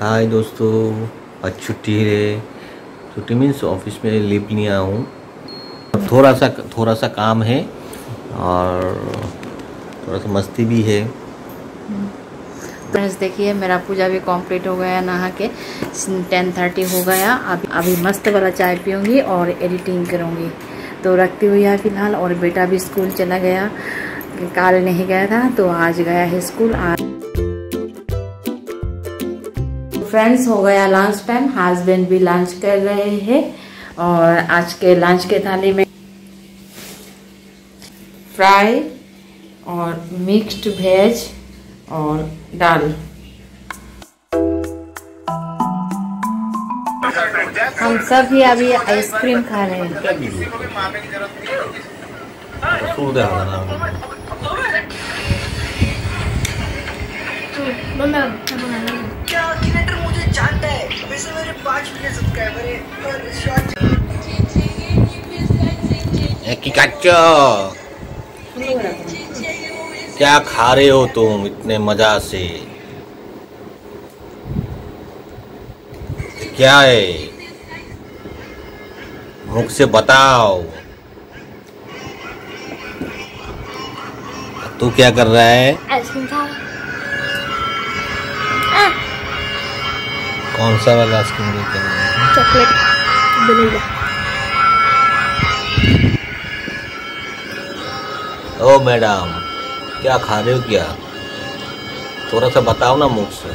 हाय दोस्तों, आज छुट्टी है। छुट्टी मीन्स ऑफ़िस में लीव लिया हूँ। थोड़ा सा थोड़ा सा काम है और थोड़ा सा मस्ती भी है। फ्रेंड्स, देखिए, मेरा पूजा भी कंप्लीट हो गया नहा के। टेन थर्टी हो गया। अभी अभी मस्त वाला चाय पीऊँगी और एडिटिंग करूँगी। तो रखती हुई है फ़िलहाल और बेटा भी स्कूल चला गया। काल नहीं गया था तो आज गया है स्कूल आज फ्रेंड्स हो गया लंच टाइम हस्बैंड भी लंच कर रहे हैं और आज के लंच के थाली में फ्राई और मिक्स्ड वेज और दाल हम सब भी अभी आइसक्रीम खा रहे हैं। जानता है वैसे मेरे पाँच मिलियन सब्सक्राइबर है पर शॉर्ट क्या खा रहे हो तुम इतने मज़ा से? क्या है? मुख से बताओ। तू क्या कर रहा है? आइसक्रीम खा कौन सा वाला आइसक्रीम लेके आए हैं? चॉकलेट वनीला ओ मैडम क्या खा रहे हो क्या? थोड़ा सा बताओ ना मुख से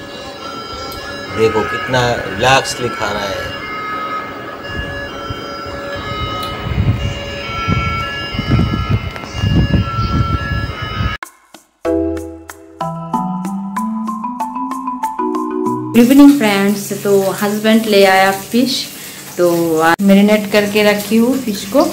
देखो कितना रिलैक्सली खा रहा है। इवनिंग फ्रेंड्स तो हस्बैंड ले आया फ़िश तो मेरीनेट करके रखी हूँ फ़िश को।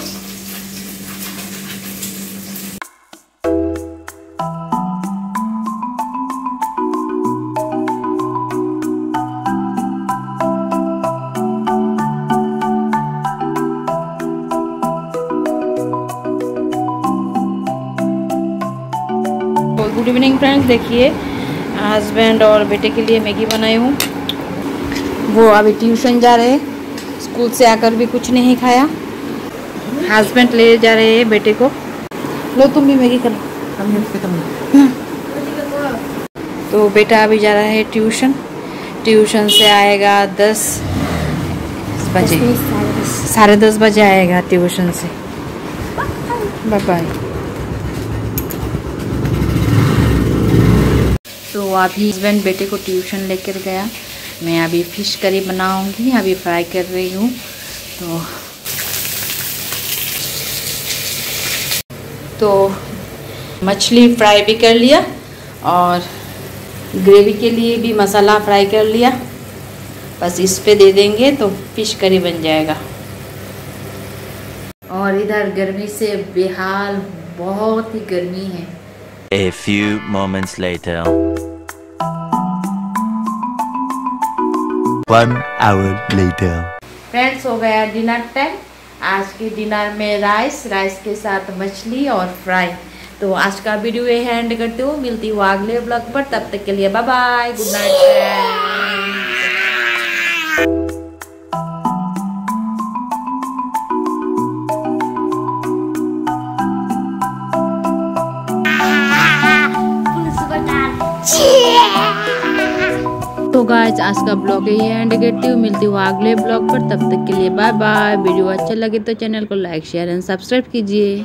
गुड इवनिंग फ्रेंड्स देखिए हस्बैंड और बेटे के लिए मैगी बनाई हूँ। वो अभी ट्यूशन जा रहे हैं। स्कूल से आकर भी कुछ नहीं खाया। हस्बैंड ले जा रहे हैं बेटे को। लो तुम भी मैगी कर लो तो बेटा अभी जा रहा है ट्यूशन। ट्यूशन से आएगा दस बजे। साढ़े दस। बजे आएगा ट्यूशन से। बाय बाय तो अभी हस्बैंड बेटे को ट्यूशन लेकर गया। मैं अभी फ़िश करी बनाऊँगी, अभी फ्राई कर रही हूँ। तो तो मछली फ्राई भी कर लिया और ग्रेवी के लिए भी मसाला फ्राई कर लिया। बस इस पे दे देंगे तो फ़िश करी बन जाएगा। और इधर गर्मी से बेहाल, बहुत ही गर्मी है। A few moments later. One hour later friends हो गया डिनर टाइम आज के डिनर में राइस राइस के साथ मछली और फ्राई तो आज का वीडियो ये हैंड करती हूँ। मिलती हूँ अगले ब्लॉग पर। तब तक के लिए बाय बाय गुड नाइट तो गाइज़ आज का ब्लॉग यही एंड करती हूँ। मिलती हूँ अगले ब्लॉग पर। तब तक के लिए बाय बाय वीडियो अच्छा लगे तो चैनल को लाइक शेयर एंड सब्सक्राइब कीजिए।